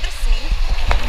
Pedro sim.